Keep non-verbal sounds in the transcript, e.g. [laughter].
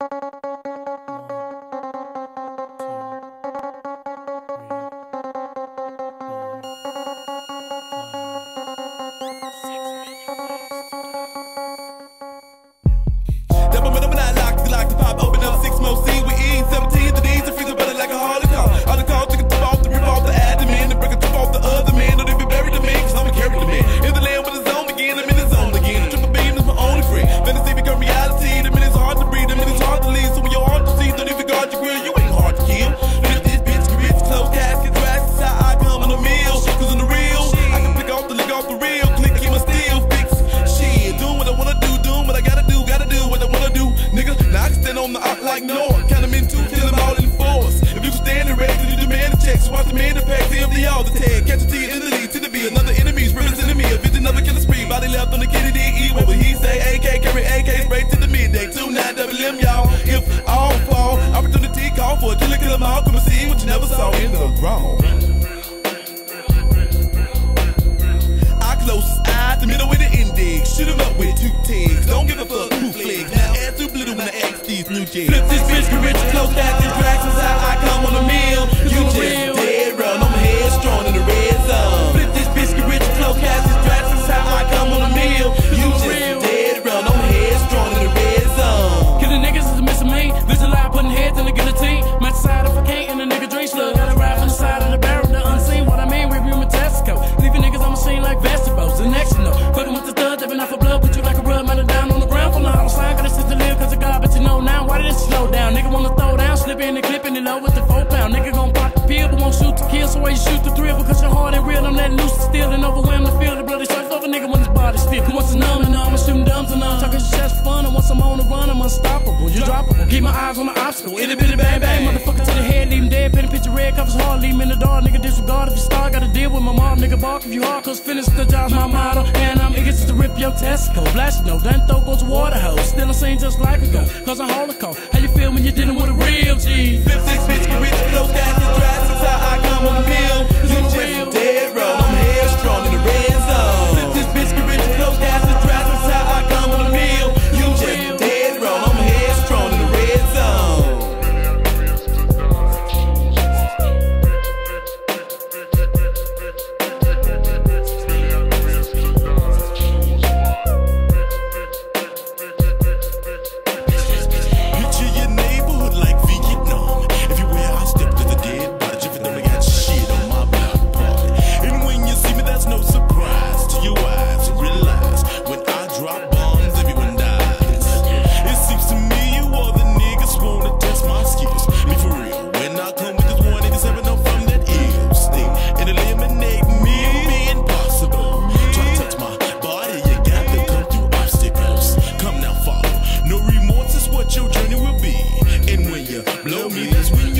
on [laughs] Nigga wanna throw down, slip in and clipping it low with the four pound. Nigga gon' pop the pill, but won't shoot to kill. So why you shoot the thrill? Because your heart ain't real. I'm letting loose, still and overwhelm the field. The bloody surface of a nigga when his body still. Who wants to numb and numb? I'm shooting dumbs and numb. Talking chest fun, and once I'm on the run, I'm unstoppable. You droppable. Keep my eyes on the obstacle. Itty bitty bang bang. honest God if you start. Gotta deal with my mom, nigga, bark if you hard. Cause feelings my motto. And I'm eager to rip your testicle. Blast no, then throw goes water hose. Still I'm saying just like ago. Cause I'm holocaust. How you feel when you're dealing with a real G? Fifth, six, bitch, rich, low, gas, and dry. how I come on the. Blow me, that's when